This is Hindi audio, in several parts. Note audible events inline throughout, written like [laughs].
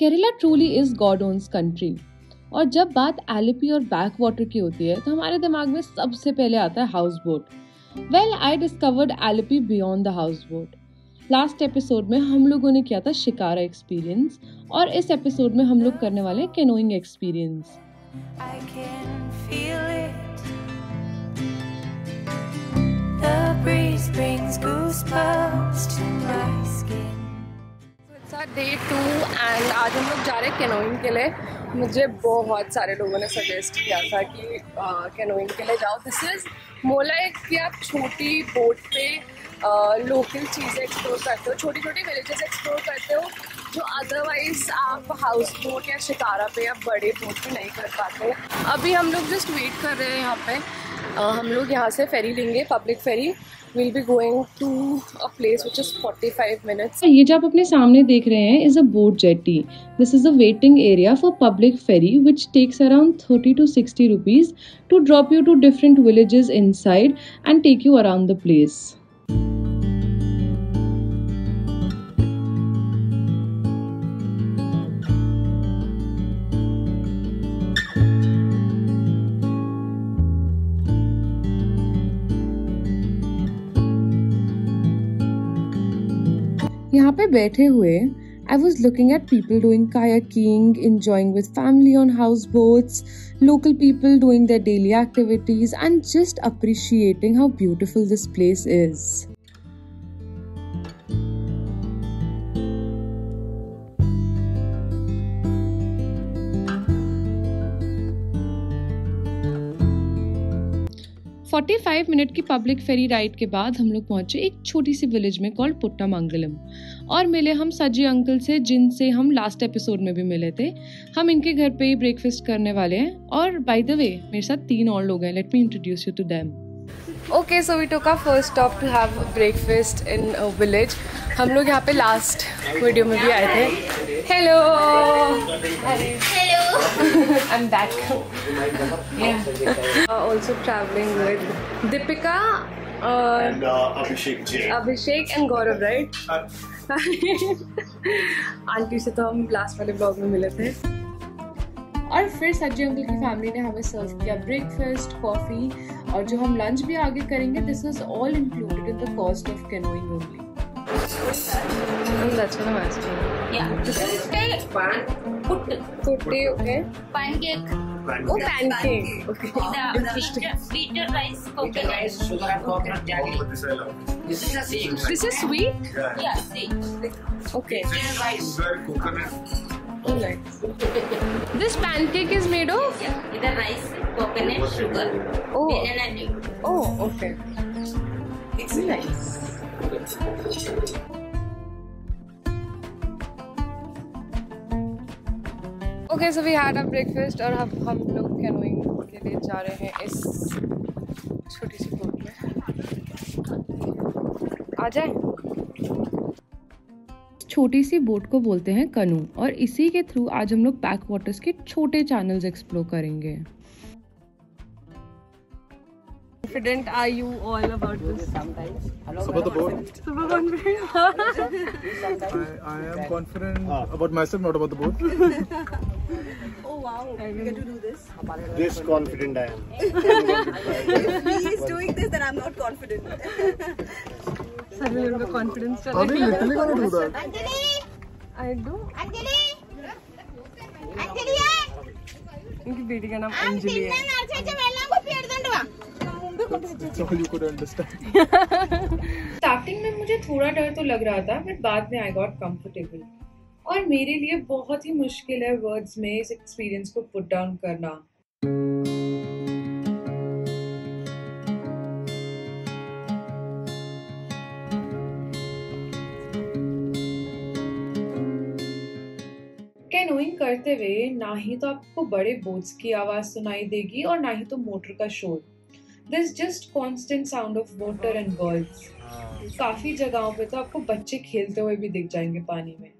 Kerala truly is God owns country और जब बात एलिपी और बैक वाटर की होती है तो हमारे दिमाग में सबसे पहले आता है house boat well I discovered Alleppey beyond the house boat last episode में हम लोगों ने किया था शिकारा एक्सपीरियंस और इस एपिसोड में हम लोग करने वाले कैनोइंग एक्सपीरियंस एंड आज हम लोग जा रहे हैं कैनोइंग के लिए। मुझे बहुत सारे लोगों ने सजेस्ट किया था कि कैनोइंग के लिए जाओ। दिस इज़ मोला एक कि आप छोटी बोट पे लोकल चीज़ें एक्सप्लोर करते हो। छोटी छोटी विलेजेस एक्सप्लोर करते हो जो अदरवाइज़ आप हाउस बोट या शिकारा पे या बड़े बोट पे नहीं कर पाते अभी हम लोग जस्ट वेट कर रहे हैं यहाँ पे। आ, हम लोग यहाँ से फेरी लेंगे public ferry will be going to a place which is 45 minutes ये जो आप अपने सामने देख रहे हैं is a boat jetty this is a waiting area for public ferry which takes around 30 to 60 rupees to drop you to different villages inside and take you around the place यहाँ पे बैठे हुए I was looking at people doing kayaking, enjoying with family on houseboats, local people doing their daily activities, and just appreciating how beautiful this place is. 45 minute की पब्लिक फेरी राइड के बाद हम लोग पहुँचे एक छोटी सी विलेज में कॉल्ड पुट्टा मंगलम और मिले हम सजी अंकल से जिनसे हम लास्ट एपिसोड में भी मिले थे। हम इनके घर पे ही ब्रेकफास्ट करने वाले हैं। और बाय द वे मेरे साथ तीन और लोग हैं। Let me introduce you to them okay so we took a first stop to have breakfast in village हम लोग यहाँ पे लास्ट वीडियो में भी आए थे। Hello hello I am back also traveling with Deepika uh, and uh, Abhishek J. Abhishek and Gaurav, right? [laughs] Aunty से तो हम लास्ट वाले ब्लॉग में मिले थे। और फिर सज्जी अंकल की फैमिली ने हमें सर्व किया ब्रेकफास्ट कॉफ़ी और जो हम लंच भी आगे करेंगे this is all included in the cost of canoeing only That's what I'm asking. Yeah. This is pan. Putti. Putti, okay. Pancake. Oh, pancake. Okay. The sweeter rice, coconut. rice, sugar and coconut jelly. This is a sweet. This is sweet? Yeah, yeah sweet. Okay. Sugar, coconut. Oh, Alright. This pancake is made of? Yeah, the rice, coconut, sugar, oh. banana Oh, okay. It's nice. Okay so we had a breakfast और अब हम लोग कैनोइंग के लिए जा रहे हैं इस छोटी सी बोट में आ जाए छोटी सी बोट को बोलते हैं कनू और इसी के थ्रू आज हम लोग बैक वाटर्स के छोटे चैनल्स एक्सप्लोर करेंगे confident are you all about this? Sometimes. About the boat? Super confident. I, I am confident ah. about myself, not about the boat. Oh wow, get to do this? This confident I am. if he is doing this, then I'm not confident. Suddenly, उनका confidence चला गया. They literally gonna do that? Anjali. I do. Anjali. Anjali. इनकी बेटी का नाम अंजलि है. स्टार्टिंग में मुझे थोड़ा डर तो लग रहा था बट बाद में आई गॉट कंफर्टेबल और मेरे लिए बहुत ही मुश्किल है वर्ड्स में इस एक्सपीरियंस को पुट डाउन करना। कैनोइंग करते हुए ना ही तो आपको बड़े बोट्स की आवाज़ सुनाई देगी और ना ही तो मोटर का शोर। This just constant sound of water and birds काफ़ी जगहों पे तो आपको बच्चे खेलते हुए भी दिख जाएँगे पानी में।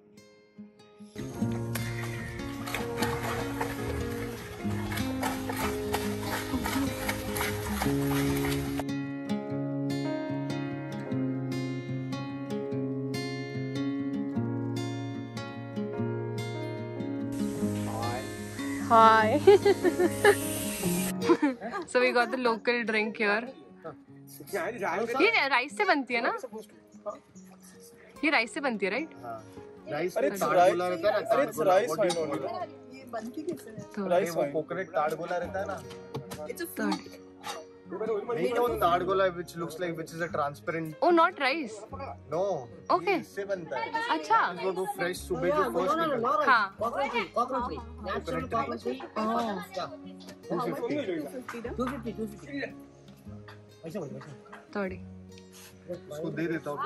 Hi. so we got the local drink here. ये राइस से बनती है ना ये राइस से बनती है राइट राइस अरे में it's ताड़ rice- गोला रहता है ना अरे it's rice wine ये बन कैसे है? तो वो कोकोनट ताड़ रहता है ना It's a fruit. नहीं वो ताड़ which looks like which is a transparent oh not rice no Okay. इससे बनता है अच्छा वो वो फ्रेश सुबह जो फ़र्स्ट निकलता हाँ थोड़ी है उसको दे देता हूँ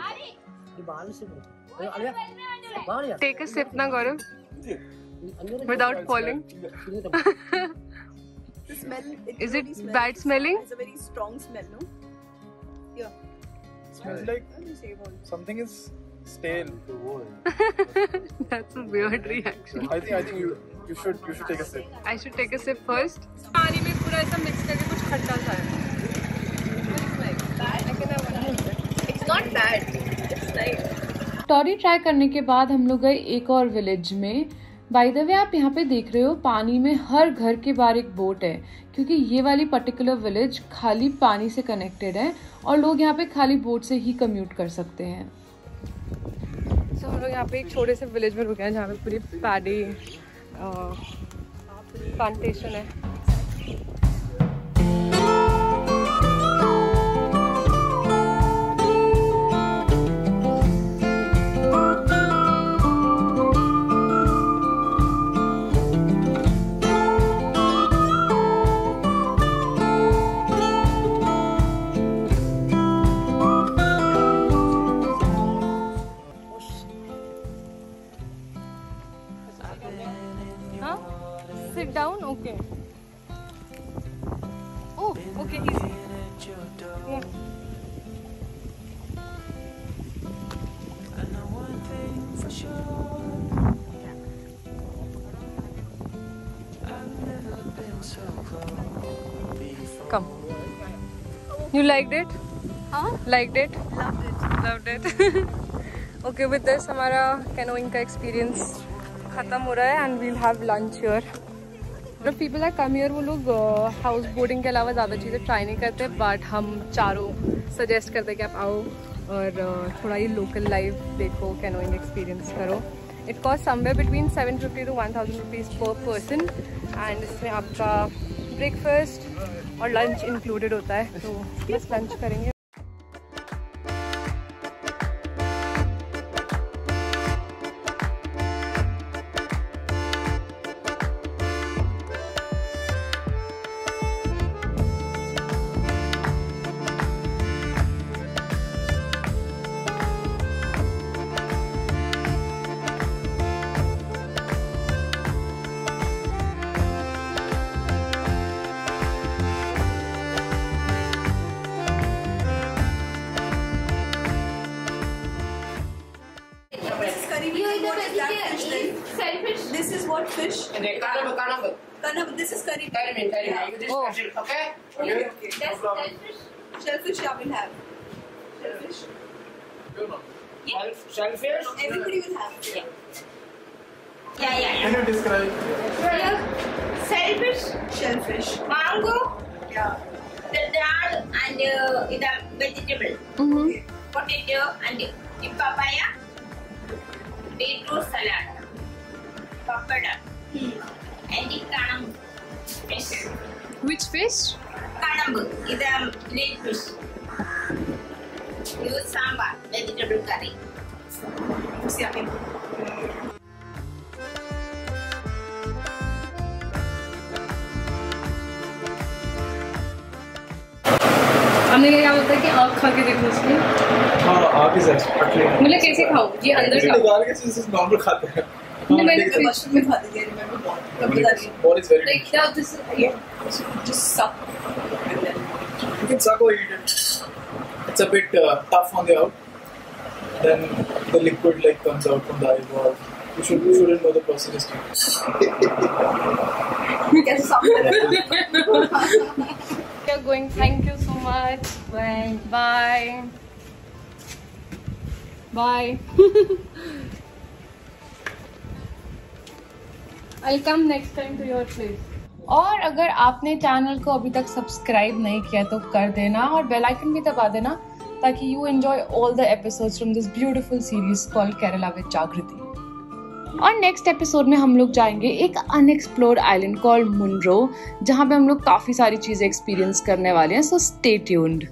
टेक अ सिप ना Gaurav without falling The smell. It Is it smells- bad smelling? It's a very strong smell, no? Yeah. Smells like something is stale. That's a weird reaction. I think I think you you should you should take a sip. I should take a sip first. पानी में पूरा ऐसा मिक्स करके कुछ खट्टा सा है. It's not bad. टॉरी ट्राई करने के बाद हम लोग गए एक और विलेज में। बाय द वे आप यहाँ पे देख रहे हो, पानी में हर घर के बाहर एक बोट है, क्योंकि ये वाली पर्टिकुलर विलेज खाली पानी से कनेक्टेड है और लोग यहाँ पे खाली बोट से ही कम्यूट कर सकते हैं। So, हम लोग यहाँ पे एक छोटे से विलेज में रुके हैं, जहाँ पे पूरी पैडी प्लांटेशन हाँ। You liked it? Huh? Liked it? Loved it. loved it. [laughs] okay, with this हमारा canoeing का experience खत्म हो रहा है and we'll have lunch here. The people that come here वो लोग हाउस बोटिंग के अलावा ज़्यादा चीज़ें ट्राई नहीं करते बट हम चारों सजेस्ट करते हैं कि आप आओ और uh, थोड़ा ये लोकल लाइफ देखो कैनोइंग एक्सपीरियंस करो it cost somewhere between seven fifty to one thousand rupees per person and इसमें आपका ब्रेकफास्ट और लंच इंक्लूडेड होता है तो बस लंच करेंगे। is what is fish then? Selfish. This is what fish? Kanaba, kanaba. Kanaba, this is curry. Curry mean, curry yeah. You just oh. it, okay? Okay, okay. That's no shellfish. Shellfish I will have. Shellfish. You know. Yeah. Shellfish? Everybody will have. Yeah. Yeah, yeah, yeah. Can you describe? Yeah. Shellfish. Shellfish. Mango. Yeah. The dal and uh, the vegetable. Mm-hmm. Potato and the papaya beetroot salad, papada, and the kanam fish. Which fish? Kanam is a lake fish. Use sambar, vegetable curry. It's yummy. हमने क्या बोलता है कि आँख खा के देखो उसकी हाँ आप ही सर मतलब कैसे खाऊं ये अंदर खाओ डाल के चीज़ नॉर्मल खाते हैं नहीं, मैंने हाँ, मशरूम में खाते थे remember बहुत कभी खाती Ball is very like yeah, this is, yeah. just suck and then You can suck or eat it. It's a bit uh, tough on the out. Then the liquid like comes out from the eyeball. You should you shouldn't know the process. कैसे साफ़ We are going. Thank you so much. Bye. Bye. Bye. I come next time to your place और अगर आपने चैनल को अभी तक सब्सक्राइब नहीं किया तो कर देना और बेल आइकन भी दबा देना ताकि you enjoy all the episodes from this beautiful series called Kerala with Jagriti और नेक्स्ट एपिसोड में हम लोग जाएँगे एक अनएक्सप्लोर्ड आइलैंड कॉल मुनरो जहाँ पे हम लोग काफ़ी सारी चीज़ें एक्सपीरियंस करने वाले हैं सो स्टे ट्यून्ड